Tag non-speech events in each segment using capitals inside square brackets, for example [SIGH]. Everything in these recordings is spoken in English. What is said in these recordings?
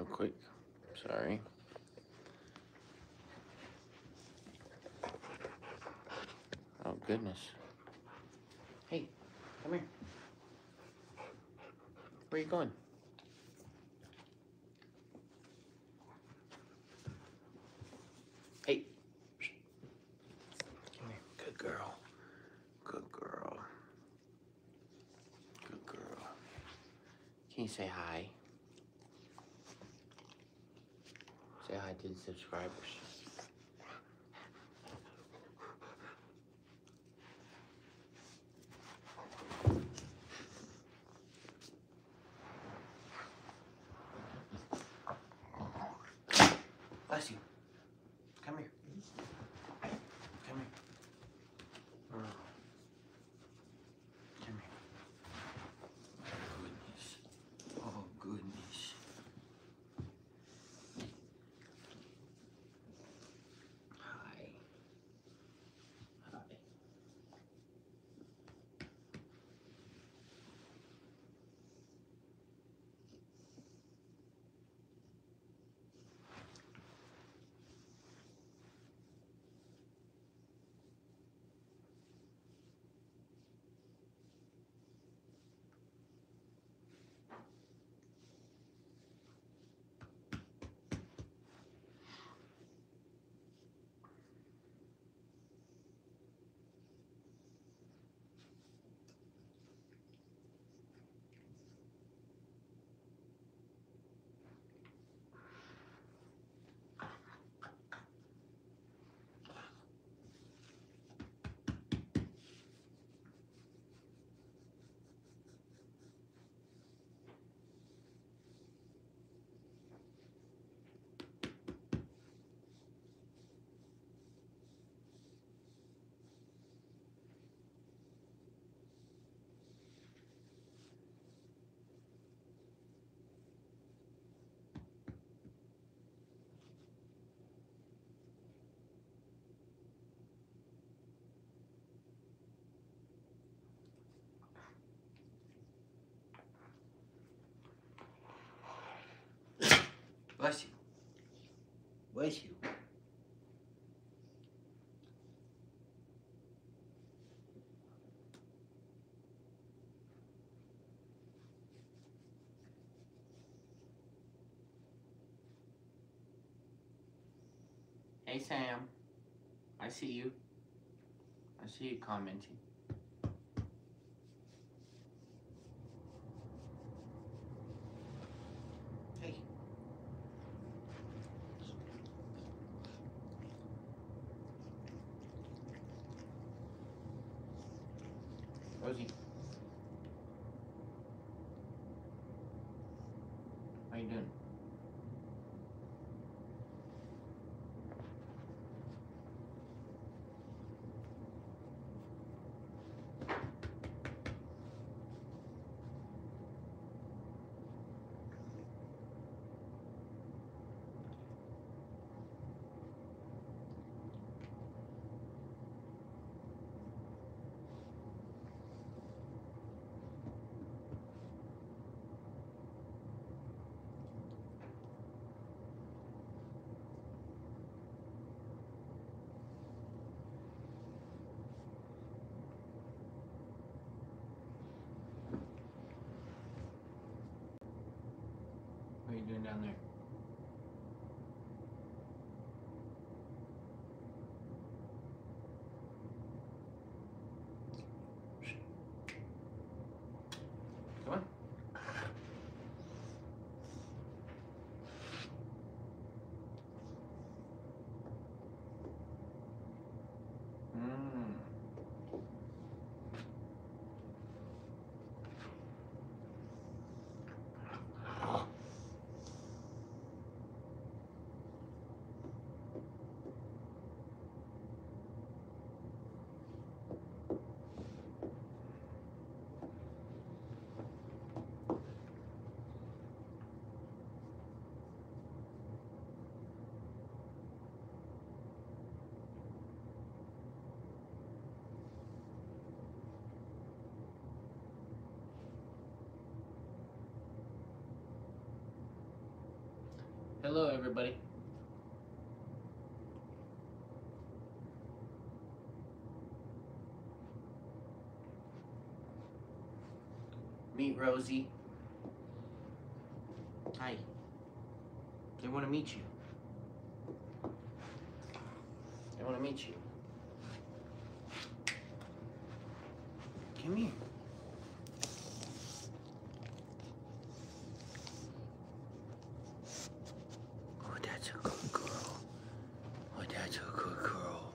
real quick. Sorry. Oh, goodness. Hey, come here. Where you going? Hey. Come here. Good girl. Good girl. Good girl. Can you say hi? The subscribers. Bless you. Come here. Come here. Oh. Come here. Goodness. Oh, goodness. Hi. Hi. Bless you. Bless you. Hey Sahm, I see you. I see you commenting. Hey. Rosie. How you doing? What are you doing down there? Come on. Mm. Hello, everybody. Meet Rosie. Hi. They want to meet you. They want to meet you. Come here. Oh, that's a good girl. Oh, that's a good girl.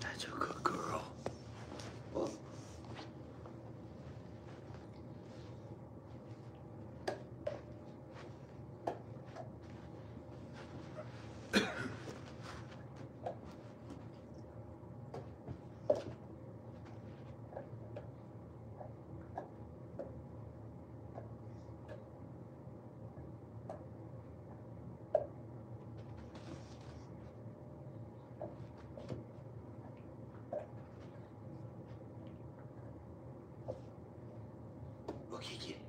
That's a good girl. Oh. Okay,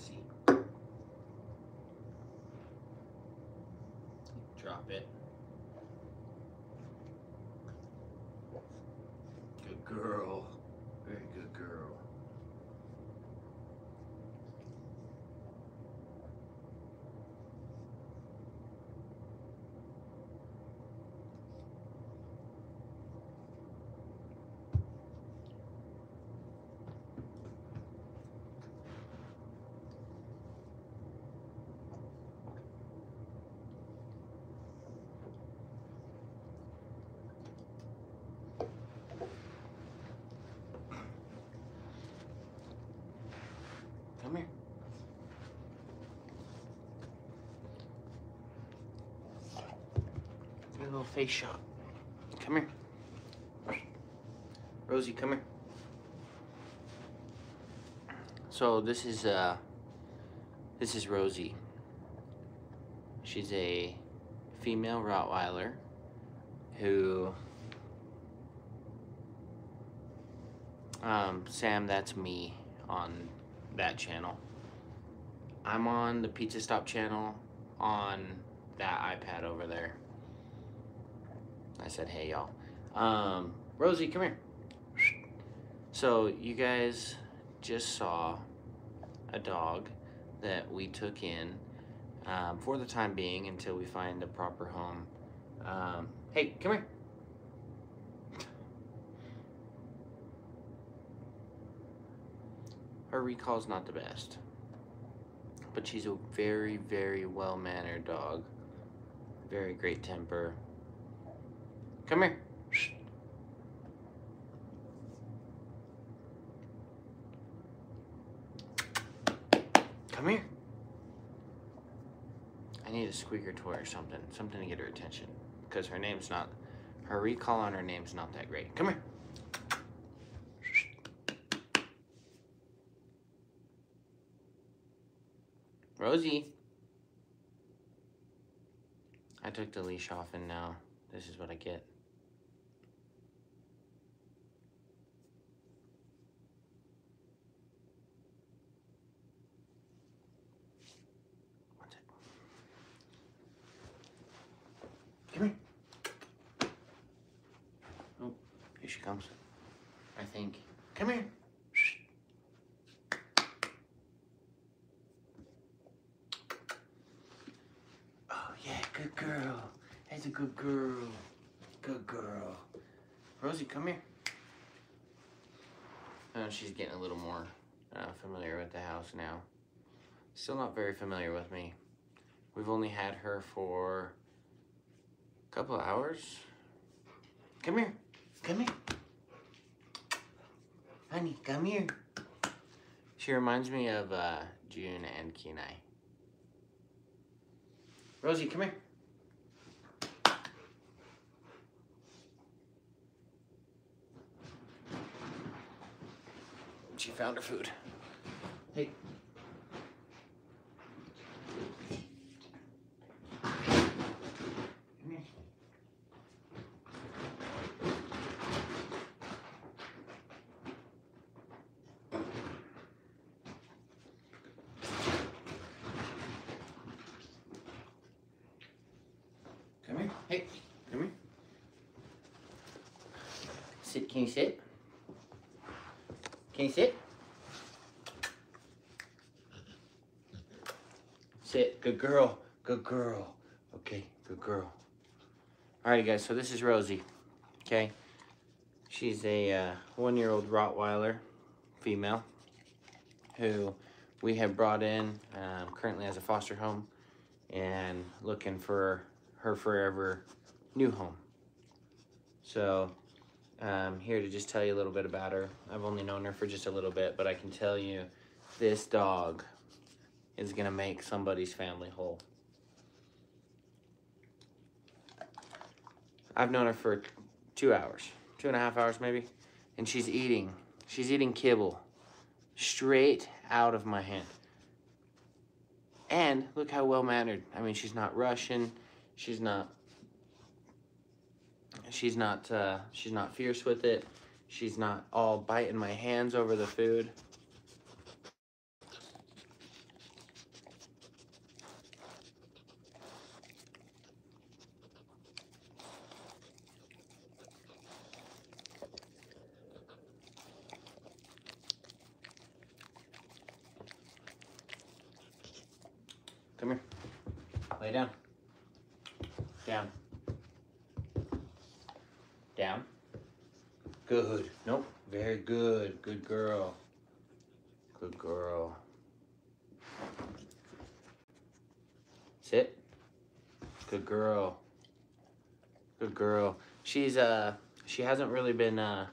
Don't get sassy. Drop it. Good girl. Very good girl. Come here. Give me a little face shot. Come here. Rosie, come here. So this is uh this is Rosie. She's a female Rottweiler who um Sahm, that's me on that channel. I'm on the Pizza Stop channel on that iPad over there. I said, hey, y'all. Um, Rosie, come here. So you guys just saw a dog that we took in um, for the time being until we find a proper home. Um, hey, come here. Her recall's not the best, but she's a very, very well-mannered dog. Very great temper, Come here. Come here. I need a squeaker toy or something. Something to get her attention. Because her name's not, her recall on her name's not that great. Come here. Rosie. I took the leash off and now this is what I get. What's it? Come here. Oh, here she comes. I think. Come here. Oh yeah, good girl. That's a good girl. Good girl. Rosie, come here. Oh, she's getting a little more uh, familiar with the house now. Still not very familiar with me. We've only had her for a couple of hours. Come here. Come here. Honey, come here. She reminds me of uh, June and Kenai. Rosie, come here. She found her food. Hey. Come here. Come here. Hey, come here. Sit. Can you sit? Can you sit? Sit. Good girl. Good girl. Okay, good girl. All right, guys, so this is Rosie. Okay? She's a uh, one year old Rottweiler female who we have brought in um, currently as a foster home and looking for her forever new home. So, I'm here to just tell you a little bit about her. I've only known her for just a little bit, but I can tell you this dog is going to make somebody's family whole. I've known her for two hours, two and a half hours maybe, and she's eating. She's eating kibble straight out of my hand. And look how well mannered. I mean, she's not Russian. She's not. She's not. Uh, she's not fierce with it. She's not all biting my hands over the food. Come here. Lay down. Down. Down. Good. Nope. Very good. Good girl. Good girl. Sit. Good girl. Good girl. She's uh she hasn't really been uh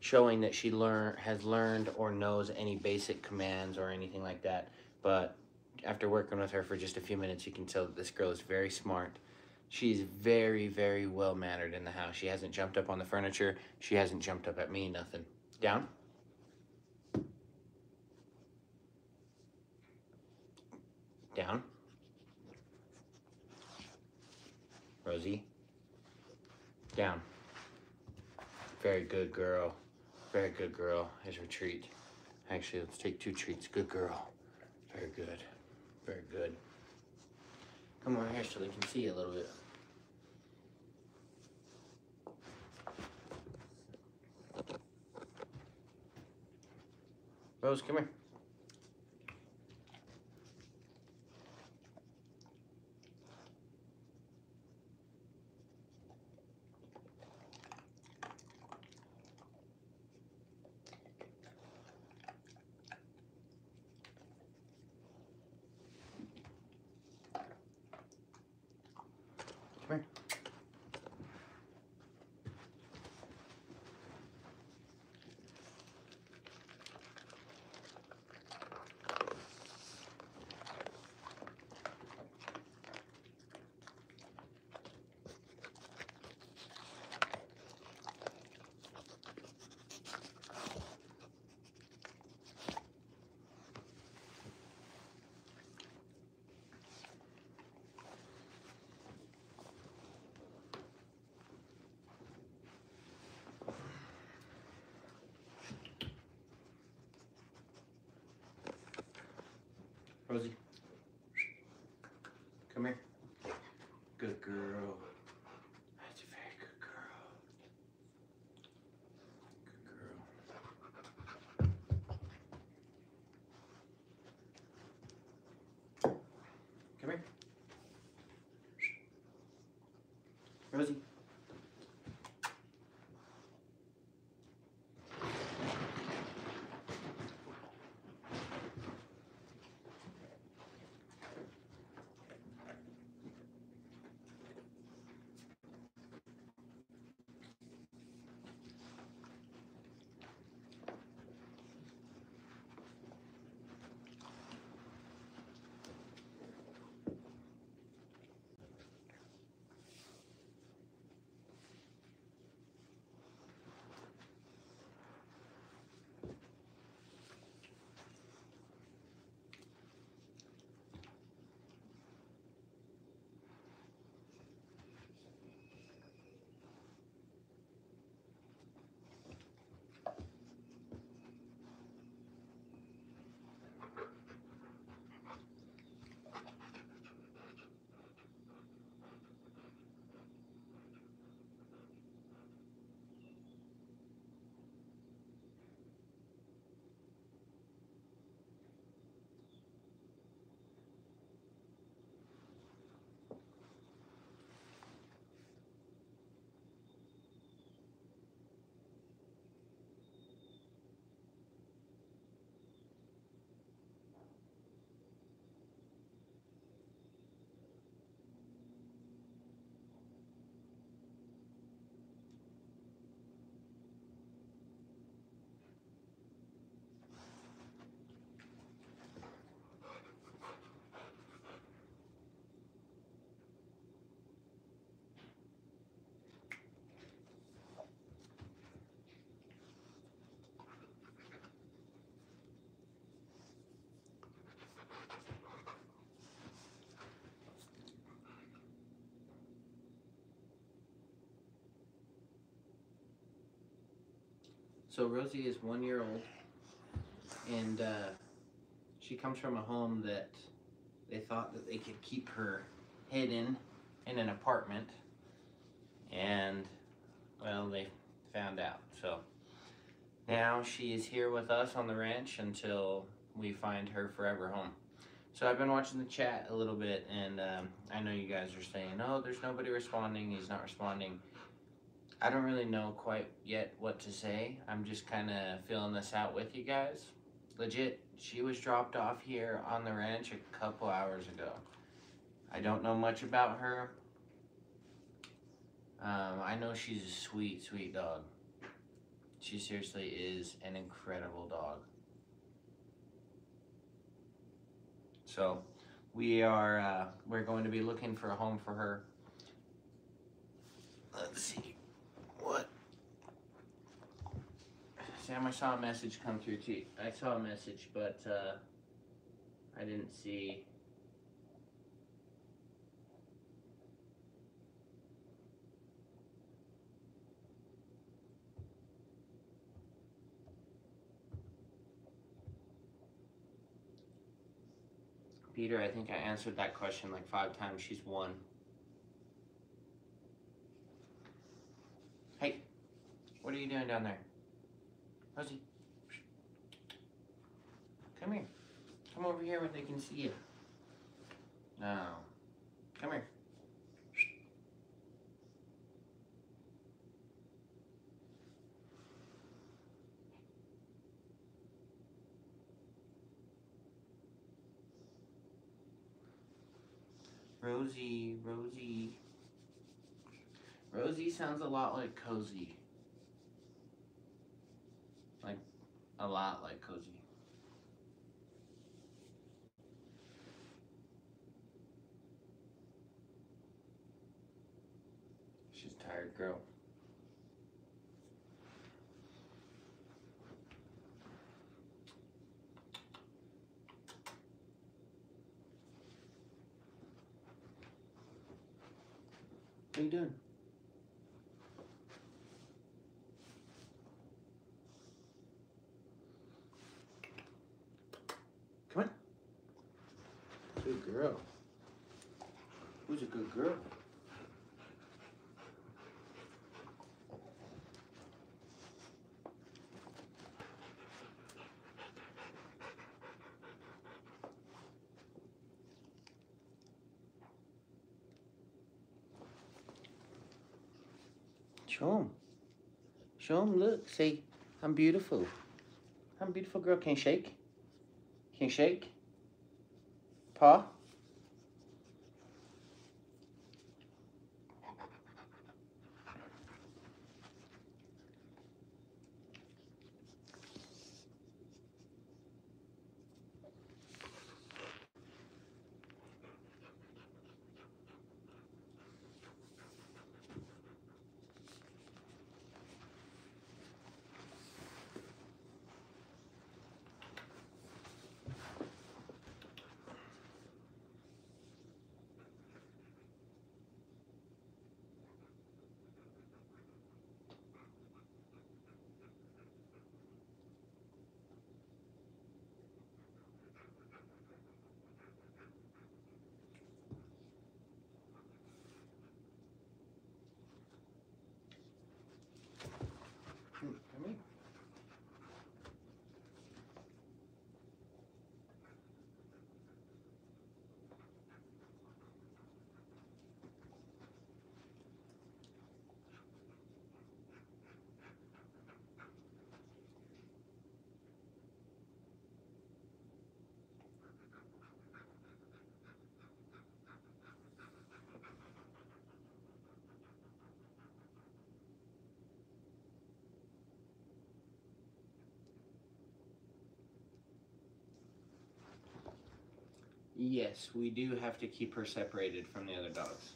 showing that she learn has learned or knows any basic commands or anything like that. But after working with her for just a few minutes, you can tell that this girl is very smart. She's very, very well mannered in the house. She hasn't jumped up on the furniture. She hasn't jumped up at me, nothing. Down. Down. Rosie. Down. Very good girl. Very good girl. Here's her treat. Actually, let's take two treats. Good girl. Very good. Very good. Come on here so they can see a little bit. Rose, come here. Rosie. Come here. Good girl. That's a very good girl. Good girl. Come here. Rosie. So Rosie is one year old, and uh, she comes from a home that they thought that they could keep her hidden in an apartment, and well, they found out. So now she is here with us on the ranch until we find her forever home. So I've been watching the chat a little bit, and um, I know you guys are saying, "Oh, there's nobody responding. He's not responding." I don't really know quite yet what to say. I'm just kind of feeling this out with you guys. Legit, she was dropped off here on the ranch a couple hours ago. I don't know much about her. Um, I know she's a sweet, sweet dog. She seriously is an incredible dog. So, we are uh, we're going to be looking for a home for her. Let's see. What? Sahm, I saw a message come through too. I saw a message, but uh, I didn't see. Peter, I think I answered that question like five times. She's one. Hey, what are you doing down there? Rosie. Come here. Come over here where they can see you. No. Come here. Rosie, Rosie. Rosie sounds a lot like Cozy. Like, a lot like Cozy. She's tired girl. What are you doing? Come on. girl? Who's a good girl? Show him. Show him, look, see, I'm beautiful. I'm beautiful girl. Can you shake? Can you shake? Paw? Come here. Yes, we do have to keep her separated from the other dogs.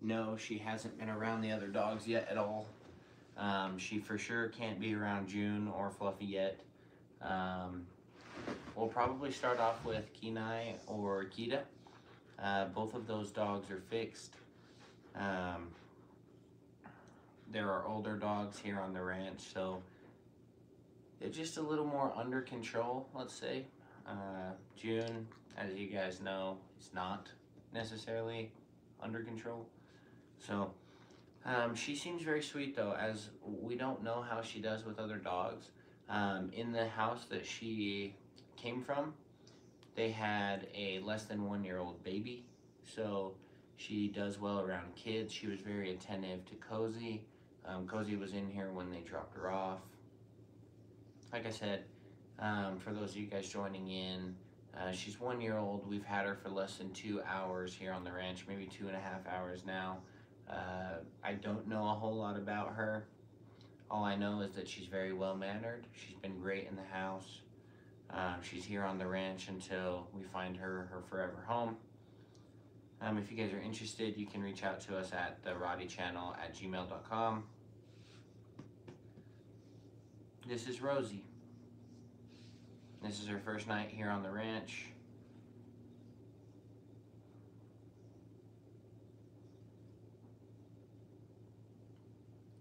No, she hasn't been around the other dogs yet at all. Um, she for sure can't be around June or Fluffy yet. Um, we'll probably start off with Kenai or Kita. Uh, both of those dogs are fixed. Um, there are older dogs here on the ranch, so they're just a little more under control, let's say. Uh, June, as you guys know, is not necessarily under control. So, um, she seems very sweet though, as we don't know how she does with other dogs. Um, in the house that she came from, they had a less than one year old baby. So, she does well around kids. She was very attentive to Cozy. Um, Cozy was in here when they dropped her off like I said, um, for those of you guys joining in, uh, she's one year old. We've had her for less than two hours here on the ranch, maybe two and a half hours now. Uh, I don't know a whole lot about her. All I know is that she's very well mannered. She's been great in the house. Um, she's here on the ranch until we find her her forever home. Um, if you guys are interested, you can reach out to us at the Rotty channel at gmail.com. This is Rosie. This is her first night here on the ranch.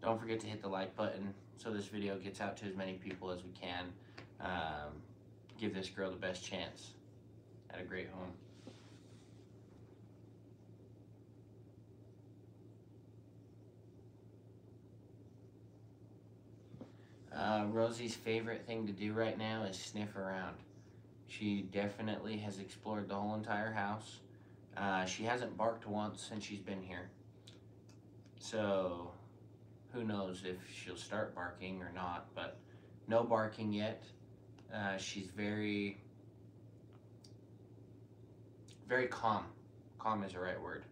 Don't forget to hit the like button so this video gets out to as many people as we can. Um, give this girl the best chance at a great home. Uh, Rosie's favorite thing to do right now is sniff around. She definitely has explored the whole entire house. Uh, she hasn't barked once since she's been here. So, who knows if she'll start barking or not, but no barking yet. Uh, she's very, very calm. Calm is the right word.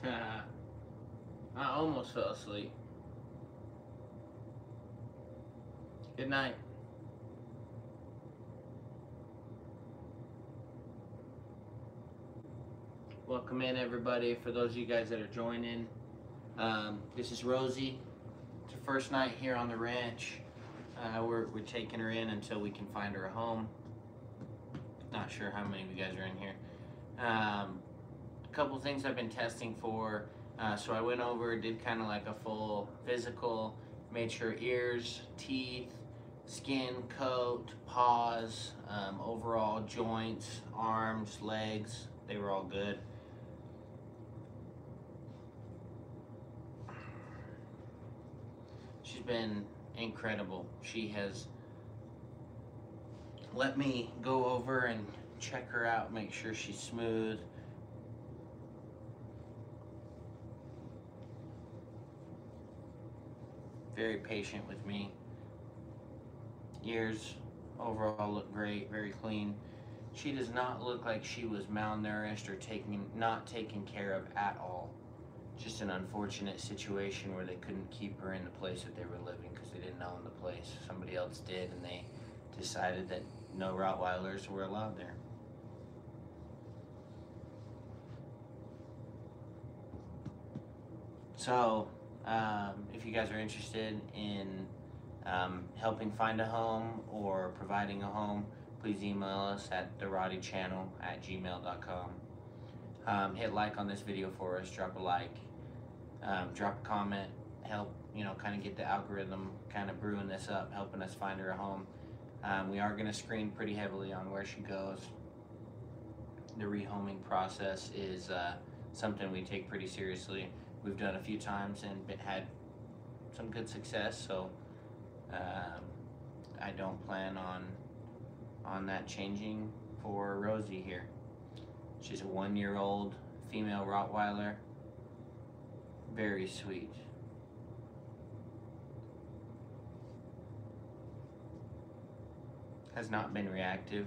[LAUGHS] I almost fell asleep. Good night. Welcome in, everybody. For those of you guys that are joining, um, this is Rosie. It's her first night here on the ranch. Uh, we're, we're taking her in until we can find her a home. Not sure how many of you guys are in here. Um, a couple things I've been testing for. Uh, so I went over, did kind of like a full physical, made sure ears, teeth, skin, coat, paws, um, overall joints, arms, legs, they were all good. She's been incredible. She has let me go over and check her out, make sure she's smooth. Very patient with me. Ears overall look great, very clean. She does not look like she was malnourished or taking not taken care of at all. Just an unfortunate situation where they couldn't keep her in the place that they were living because they didn't own the place. Somebody else did, and they decided that no Rottweilers were allowed there. So, um, if you guys are interested in um, helping find a home or providing a home, please email us at therottychannel at gmail.com. Um, hit like on this video for us, drop a like, um, drop a comment, help, you know, kind of get the algorithm kind of brewing this up, helping us find her a home. Um, we are going to screen pretty heavily on where she goes. The rehoming process is uh, something we take pretty seriously. We've done a few times and had some good success, so um, I don't plan on on that changing for Rosie here. She's a one-year-old female Rottweiler. Very sweet. Has not been reactive.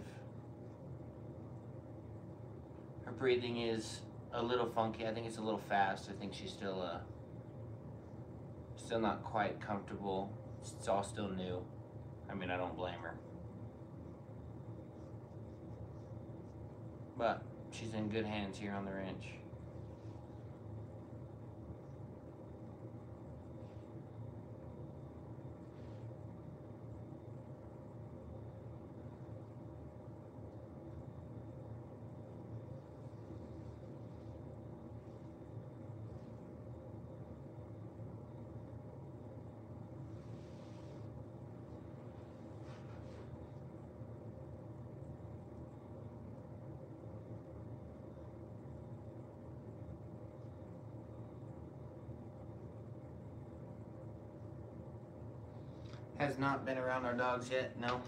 Her breathing is a little funky. I think it's a little fast. I think she's still uh, still not quite comfortable. It's all still new. I mean, I don't blame her. But she's in good hands here on the ranch. Has not been around our dogs yet, no.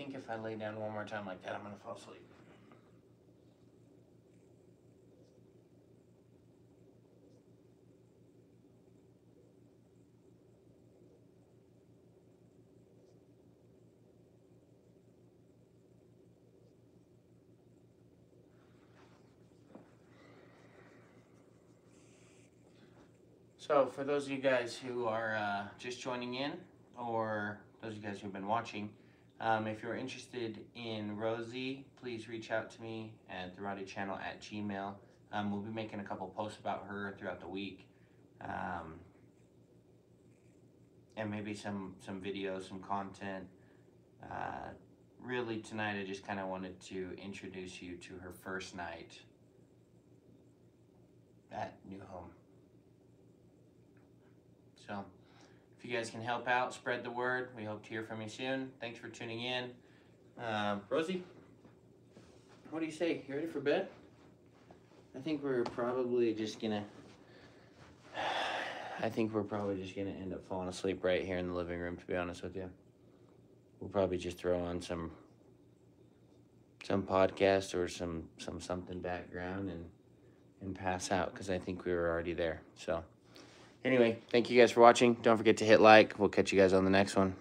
Think if I lay down one more time like that, I'm gonna fall asleep. So, for those of you guys who are uh, just joining in, or those of you guys who've been watching, um, if you're interested in Rosie, please reach out to me at Channel at Gmail. Um, we'll be making a couple posts about her throughout the week, um, and maybe some some videos, some content. Uh, really, tonight I just kind of wanted to introduce you to her first night at New Home. So, if you guys can help out, spread the word. We hope to hear from you soon. Thanks for tuning in. Um, Rosie, what do you say? You ready for bed? I think we're probably just gonna. I think we're probably just gonna end up falling asleep right here in the living room. To be honest with you, we'll probably just throw on some some podcast or some some something background and and pass out because I think we were already there. So. Anyway, thank you guys for watching. Don't forget to hit like. We'll catch you guys on the next one.